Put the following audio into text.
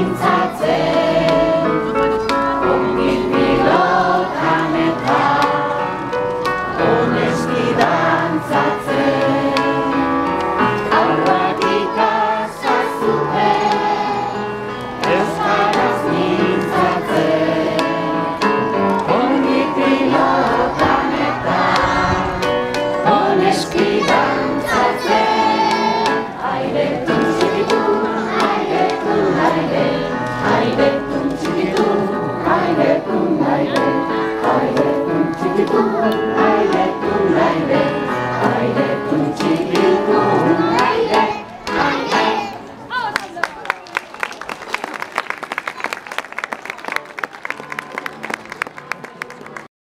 inside. to you.